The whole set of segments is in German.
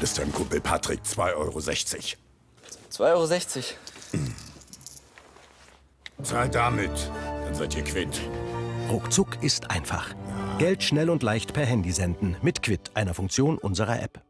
schuldest deinem Kumpel Patrick 2,60 Euro. 2,60 Euro? Zahlt damit, dann seid ihr quitt. Ruckzuck ist einfach. Geld schnell und leicht per Handy senden mit Quid, einer Funktion unserer App.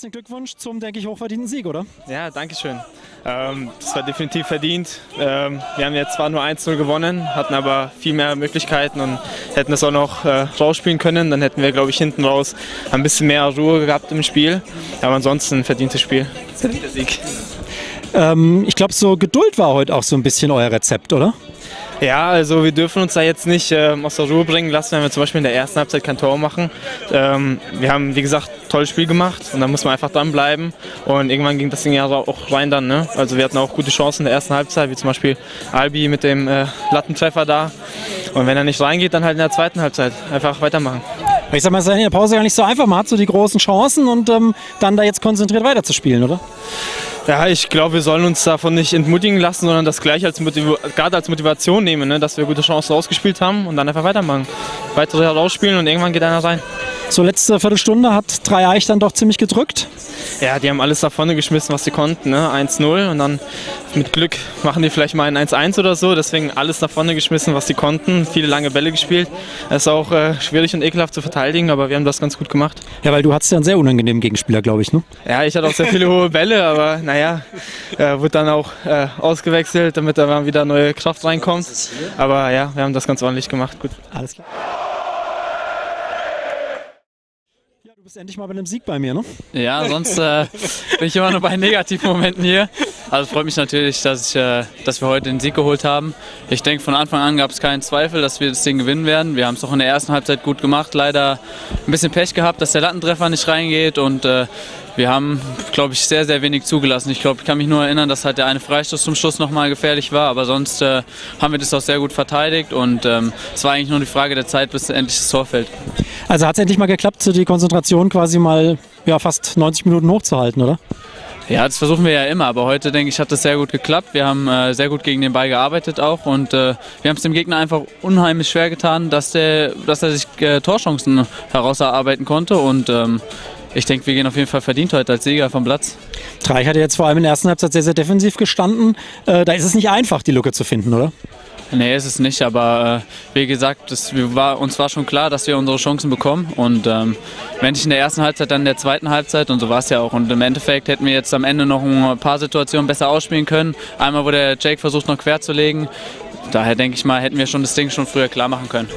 Herzlichen Glückwunsch zum, denke ich, hochverdienten Sieg, oder? Ja, danke schön. Ähm, das war definitiv verdient. Ähm, wir haben jetzt zwar nur 1-0 gewonnen, hatten aber viel mehr Möglichkeiten und hätten das auch noch äh, rausspielen können. Dann hätten wir, glaube ich, hinten raus ein bisschen mehr Ruhe gehabt im Spiel. Aber ansonsten ein verdientes Spiel. Verdienter Sieg. Ähm, ich glaube, so Geduld war heute auch so ein bisschen euer Rezept, oder? Ja, also wir dürfen uns da jetzt nicht ähm, aus der Ruhe bringen lassen, wenn wir zum Beispiel in der ersten Halbzeit kein Tor machen. Ähm, wir haben, wie gesagt, tolles Spiel gemacht und da muss man einfach dranbleiben. Und irgendwann ging das Ding ja auch rein dann. Ne? Also wir hatten auch gute Chancen in der ersten Halbzeit, wie zum Beispiel Albi mit dem äh, Lattentreffer da. Und wenn er nicht reingeht, dann halt in der zweiten Halbzeit einfach weitermachen. Ich sag mal, es ist in der Pause gar nicht so einfach. Man hat so die großen Chancen und ähm, dann da jetzt konzentriert weiterzuspielen, oder? Ja, ich glaube, wir sollen uns davon nicht entmutigen lassen, sondern das gleich als, gerade als Motivation nehmen, ne? dass wir gute Chancen rausgespielt haben und dann einfach weitermachen. Weitere rausspielen und irgendwann geht einer rein. So letzte Viertelstunde hat Dreieich dann doch ziemlich gedrückt. Ja, die haben alles da vorne geschmissen, was sie konnten. Ne? 1-0 und dann mit Glück machen die vielleicht mal ein 1-1 oder so. Deswegen alles da vorne geschmissen, was sie konnten. Viele lange Bälle gespielt. Es ist auch äh, schwierig und ekelhaft zu verteidigen, aber wir haben das ganz gut gemacht. Ja, weil du hattest ja einen sehr unangenehmen Gegenspieler, glaube ich, ne? Ja, ich hatte auch sehr viele hohe Bälle, aber naja, äh, wurde dann auch äh, ausgewechselt, damit da wieder neue Kraft reinkommt. Aber ja, wir haben das ganz ordentlich gemacht. Gut. Alles klar. Bist endlich mal bei einem Sieg bei mir, ne? Ja, sonst äh, bin ich immer nur bei negativen Momenten hier. Also freut mich natürlich, dass, ich, äh, dass wir heute den Sieg geholt haben. Ich denke, von Anfang an gab es keinen Zweifel, dass wir das Ding gewinnen werden. Wir haben es auch in der ersten Halbzeit gut gemacht. Leider ein bisschen Pech gehabt, dass der Lattentreffer nicht reingeht und äh, wir haben, glaube ich, sehr, sehr wenig zugelassen. Ich glaube, ich kann mich nur erinnern, dass halt der eine Freistoß zum Schluss nochmal gefährlich war, aber sonst äh, haben wir das auch sehr gut verteidigt und ähm, es war eigentlich nur die Frage der Zeit, bis endlich das Tor fällt. Also hat es endlich mal geklappt, die Konzentration quasi mal ja, fast 90 Minuten hochzuhalten, oder? Ja, das versuchen wir ja immer, aber heute denke ich, hat das sehr gut geklappt. Wir haben äh, sehr gut gegen den Ball gearbeitet auch und äh, wir haben es dem Gegner einfach unheimlich schwer getan, dass, der, dass er sich äh, Torchancen herausarbeiten konnte und ähm, ich denke, wir gehen auf jeden Fall verdient heute als Sieger vom Platz. Streich hat jetzt vor allem in der ersten Halbzeit sehr, sehr defensiv gestanden. Äh, da ist es nicht einfach, die Lücke zu finden, oder? Nee, ist es nicht, aber äh, wie gesagt, das, war, uns war schon klar, dass wir unsere Chancen bekommen. Und ähm, wenn nicht in der ersten Halbzeit, dann in der zweiten Halbzeit und so war es ja auch. Und im Endeffekt hätten wir jetzt am Ende noch ein paar Situationen besser ausspielen können. Einmal, wo der Jake versucht, noch quer zu legen. Daher denke ich mal, hätten wir schon das Ding schon früher klar machen können.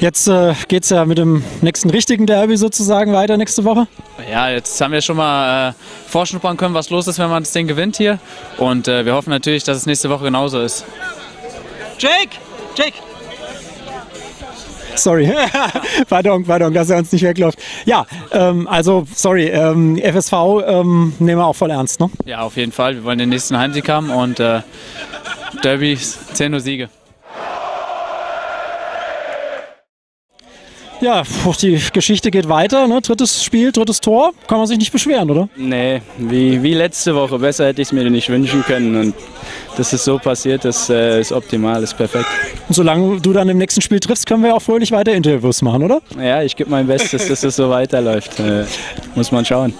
Jetzt äh, geht es ja mit dem nächsten richtigen Derby sozusagen weiter nächste Woche. Ja, jetzt haben wir schon mal äh, vorschnuppern können, was los ist, wenn man das Ding gewinnt hier. Und äh, wir hoffen natürlich, dass es nächste Woche genauso ist. Jake! Jake! Sorry, pardon, pardon, dass er uns nicht wegläuft. Ja, ähm, also sorry, ähm, FSV ähm, nehmen wir auch voll ernst, ne? Ja, auf jeden Fall. Wir wollen den nächsten Heimsieg haben und äh, Derby 10 Uhr Siege. Ja, die Geschichte geht weiter. Ne? Drittes Spiel, drittes Tor. Kann man sich nicht beschweren, oder? Nee, wie, wie letzte Woche. Besser hätte ich es mir nicht wünschen können. Und dass es so passiert, das äh, ist optimal, ist perfekt. Und solange du dann im nächsten Spiel triffst, können wir auch fröhlich weiter Interviews machen, oder? Ja, ich gebe mein Bestes, dass es so weiterläuft. Äh, muss man schauen.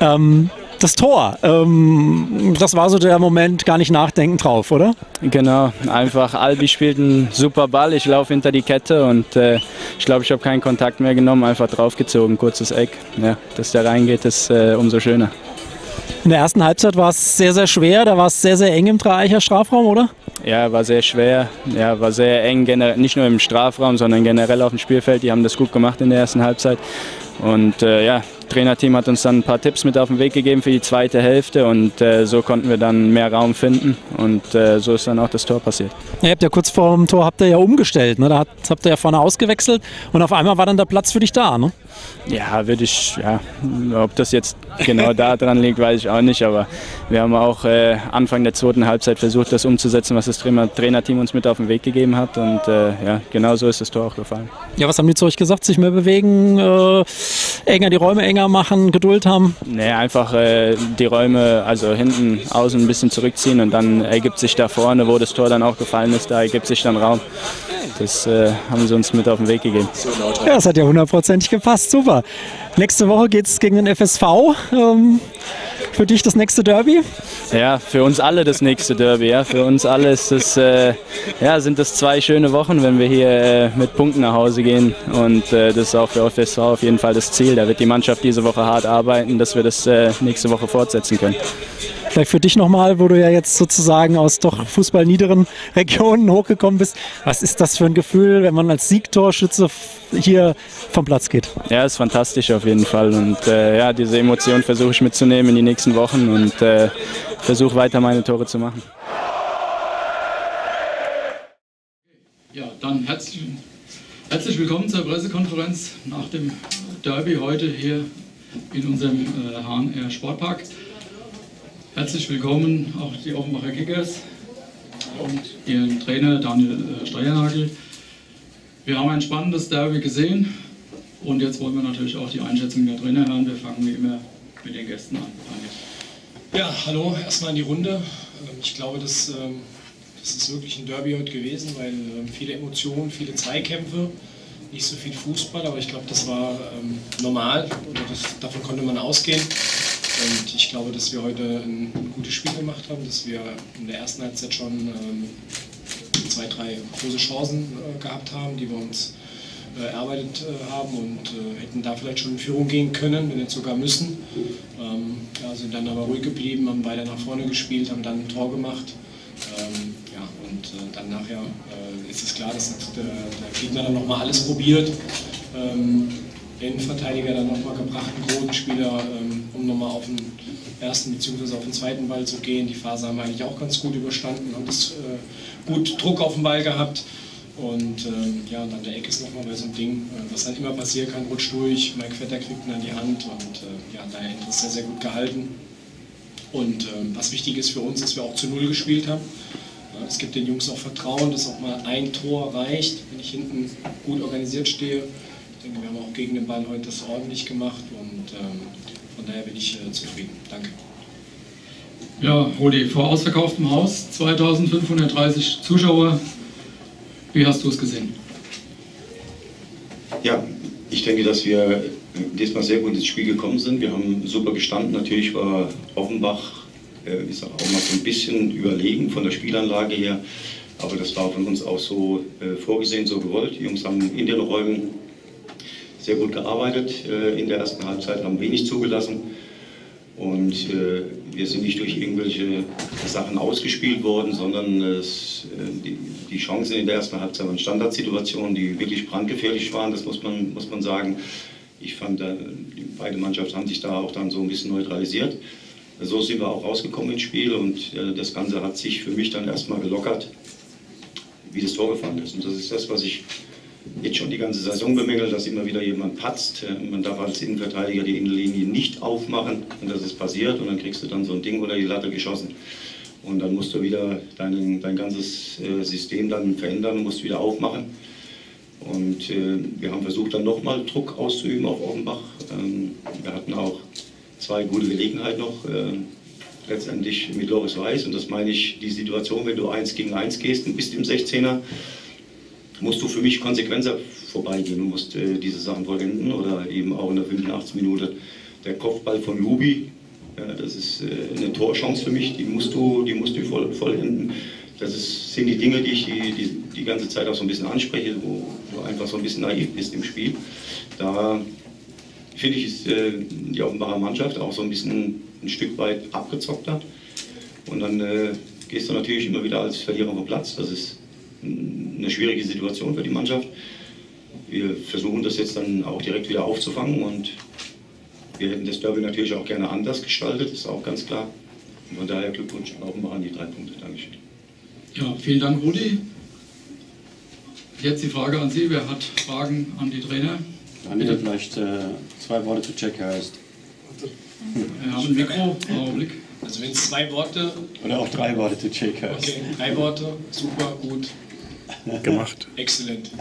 Ähm, das Tor, ähm, das war so der Moment, gar nicht nachdenken drauf, oder? Genau, einfach Albi spielt einen super Ball, ich laufe hinter die Kette und äh, ich glaube, ich habe keinen Kontakt mehr genommen, einfach draufgezogen, kurzes Eck. Ja, dass der reingeht, ist äh, umso schöner. In der ersten Halbzeit war es sehr, sehr schwer, da war es sehr, sehr eng im Dreieicher Strafraum, oder? Ja, war sehr schwer, ja, war sehr eng, nicht nur im Strafraum, sondern generell auf dem Spielfeld. Die haben das gut gemacht in der ersten Halbzeit. Und äh, ja, Trainerteam hat uns dann ein paar Tipps mit auf den Weg gegeben für die zweite Hälfte und äh, so konnten wir dann mehr Raum finden und äh, so ist dann auch das Tor passiert. ihr habt ja kurz vor dem Tor habt ihr ja umgestellt, ne? da habt, habt ihr ja vorne ausgewechselt und auf einmal war dann der Platz für dich da, ne? Ja, würde ich, ja, ob das jetzt genau da dran liegt, weiß ich auch nicht, aber wir haben auch äh, Anfang der zweiten Halbzeit versucht, das umzusetzen, was das Trainer Trainerteam uns mit auf den Weg gegeben hat und äh, ja, genau so ist das Tor auch gefallen. Ja, was haben die zu euch gesagt? Sich mehr bewegen, äh, enger die Räume enger machen, Geduld haben? Nee, einfach äh, die Räume, also hinten außen ein bisschen zurückziehen und dann ergibt sich da vorne, wo das Tor dann auch gefallen ist, da ergibt sich dann Raum. Das äh, haben sie uns mit auf den Weg gegeben. Ja, das hat ja hundertprozentig gepasst, super. Nächste Woche geht es gegen den FSV. Ähm, für dich das nächste Derby? Ja, für uns alle das nächste Derby. Ja. Für uns alle ist das, äh, ja, sind das zwei schöne Wochen, wenn wir hier äh, mit Punkten nach Hause gehen. Und äh, das ist auch für FSV auf jeden Fall das Ziel. Da wird die Mannschaft diese Woche hart arbeiten, dass wir das äh, nächste Woche fortsetzen können. Vielleicht für dich nochmal, wo du ja jetzt sozusagen aus doch fußballniederen Regionen hochgekommen bist. Was ist das für ein Gefühl, wenn man als Siegtorschütze hier vom Platz geht? Ja, ist fantastisch auf jeden Fall. Und äh, ja, diese Emotion versuche ich mitzunehmen in die nächsten Wochen und äh, versuche weiter meine Tore zu machen. Ja, dann herzlich, herzlich willkommen zur Pressekonferenz nach dem Derby heute hier in unserem äh, HNR Sportpark. Herzlich willkommen auch die Offenbacher Kickers und ihren Trainer Daniel äh, Steuernagel. Wir haben ein spannendes Derby gesehen und jetzt wollen wir natürlich auch die Einschätzung der Trainer hören. Wir fangen wie immer mit den Gästen an. Danke. Ja, hallo, erstmal in die Runde. Ähm, ich glaube, das, ähm, das ist wirklich ein Derby heute gewesen, weil ähm, viele Emotionen, viele Zweikämpfe, nicht so viel Fußball, aber ich glaube, das war normal oder das, davon konnte man ausgehen. Und ich glaube, dass wir heute ein, gutes Spiel gemacht haben, dass wir in der ersten Halbzeit schon ähm, zwei, drei große Chancen äh, gehabt haben, die wir uns äh, erarbeitet äh, haben und äh, hätten da vielleicht schon in Führung gehen können, wenn nicht sogar müssen. Ähm, ja, sind dann aber ruhig geblieben, haben weiter nach vorne gespielt, haben dann ein Tor gemacht. Ähm, ja, und äh, dann nachher äh, ist es klar, dass der, der Gegner dann nochmal alles probiert. Ähm, Innenverteidiger dann nochmal gebracht, einen Bodenspieler, ähm, um nochmal auf den ersten bzw. auf den zweiten Ball zu gehen. Die Phase haben wir eigentlich auch ganz gut überstanden, haben das äh, gut Druck auf den Ball gehabt. Und ähm, ja, dann der Eck ist nochmal bei so einem Ding, äh, was dann immer passieren kann, rutscht durch, Mike Vetter kriegt ihn an die Hand und äh, ja, daher ist sehr, sehr gut gehalten. Und ähm, was wichtig ist für uns, dass wir auch zu Null gespielt haben. Es gibt den Jungs auch Vertrauen, dass auch mal ein Tor reicht, wenn ich hinten gut organisiert stehe. Ich denke, wir haben auch gegen den Ball heute das ordentlich gemacht und ähm, von daher bin ich äh, zufrieden. Danke. Ja, Rudi, vor ausverkauftem Haus, 2530 Zuschauer. Wie hast du es gesehen? Ja, ich denke, dass wir diesmal sehr gut ins Spiel gekommen sind. Wir haben super gestanden. Natürlich war Offenbach, äh, ich sage auch mal so ein bisschen überlegen von der Spielanlage her. Aber das war von uns auch so äh, vorgesehen, so gewollt. Die Jungs haben in den Räumen sehr gut gearbeitet äh, in der ersten Halbzeit, haben wenig zugelassen. Und äh, wir sind nicht durch irgendwelche Sachen ausgespielt worden, sondern äh, die, Chancen in der ersten Halbzeit waren Standardsituationen, die wirklich brandgefährlich waren, das muss man, muss man sagen. Ich fand, beide Mannschaften haben sich da auch dann so ein bisschen neutralisiert. So sind wir auch rausgekommen ins Spiel und das Ganze hat sich für mich dann erstmal gelockert, wie das Tor gefallen ist. Und das ist das, was ich jetzt schon die ganze Saison bemängelt, dass immer wieder jemand patzt. Äh, man darf als Innenverteidiger die Innenlinie nicht aufmachen und das ist passiert und dann kriegst du dann so ein Ding unter die Latte geschossen. Und dann musst du wieder dein, dein ganzes äh, System dann verändern und musst wieder aufmachen. Und äh, wir haben versucht, dann nochmal Druck auszuüben auf Offenbach. Ähm, wir hatten auch zwei gute Gelegenheiten noch, letztendlich mit Loris Weiß. Und das meine ich, die Situation, wenn du eins gegen eins gehst und bist im 16er, musst du für mich konsequenter vorbeigehen. Du musst äh, diese Sachen vollenden oder eben auch in der 85. Minute der Kopfball von Lubi. Ja, das ist äh, eine Torchance für mich, die musst du, die musst du voll, vollenden. Das ist, sind die Dinge, die ich die, die, die, ganze Zeit auch so ein bisschen anspreche, wo du einfach so ein bisschen naiv bist im Spiel. Da finde ich, ist äh, die Offenbarer Mannschaft auch so ein bisschen ein Stück weit abgezockter. Und dann äh, gehst du natürlich immer wieder als Verlierer vom Platz. Das ist eine schwierige Situation für die Mannschaft. Wir versuchen das jetzt dann auch direkt wieder aufzufangen und wir hätten das Derby natürlich auch gerne anders gestaltet, ist auch ganz klar. Und von daher Glückwunsch auch mal an die drei Punkte. Dankeschön. Ja, vielen Dank, Rudi. Jetzt die Frage an Sie. Wer hat Fragen an die Trainer? Anita, vielleicht äh, zwei Worte zu Jack Hurst. Wir haben ein Mikro, Augenblick. Also wenn es zwei Worte... Oder auch drei Worte zu Jack Hurst. Okay, drei Worte, super, gut. Gemacht. Exzellent.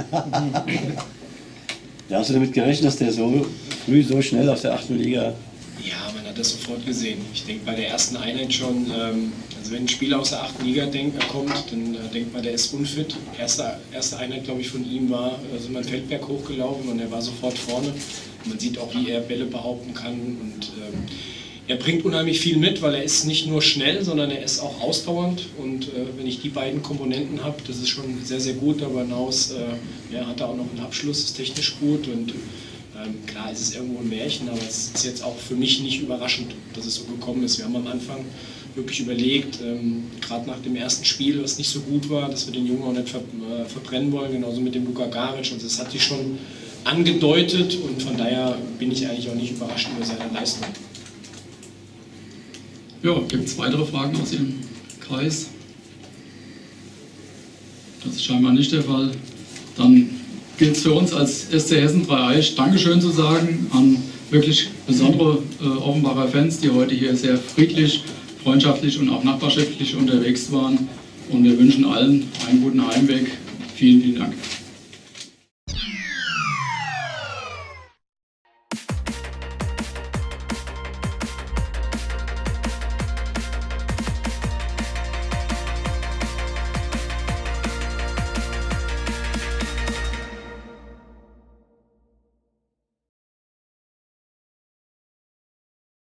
Ja, hast du damit gerechnet, dass der so früh, so schnell aus der 8. Liga... Ja, man hat das sofort gesehen. Ich denke bei der ersten Einheit schon, ähm, also wenn ein Spieler aus der 8. Liga denk, äh, kommt, dann äh, denkt man, der ist unfit. Erste, erste Einheit, glaube ich, von ihm war, also man Feldberg hochgelaufen und er war sofort vorne. Man sieht auch, wie er Bälle behaupten kann und ähm, er bringt unheimlich viel mit, weil er ist nicht nur schnell, sondern er ist auch ausdauernd. Und äh, wenn ich die beiden Komponenten habe, das ist schon sehr, sehr gut. Darüber hinaus äh, ja, hat er auch noch einen Abschluss, ist technisch gut. Und ähm, klar, es ist irgendwo ein Märchen, aber es ist jetzt auch für mich nicht überraschend, dass es so gekommen ist. Wir haben am Anfang wirklich überlegt, ähm, gerade nach dem ersten Spiel, was nicht so gut war, dass wir den Jungen auch nicht ver äh, verbrennen wollen, genauso mit dem Luka Garic. Also das hat sich schon angedeutet und von daher bin ich eigentlich auch nicht überrascht über seine Leistung. Ja, gibt es weitere Fragen aus Ihrem Kreis? Das ist scheinbar nicht der Fall. Dann gilt es für uns als SC Hessen 3 Eich Dankeschön zu sagen an wirklich besondere äh, Offenbarer Fans, die heute hier sehr friedlich, freundschaftlich und auch nachbarschaftlich unterwegs waren. Und wir wünschen allen einen guten Heimweg. Vielen, vielen Dank.